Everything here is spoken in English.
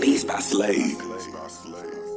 peace by Slave.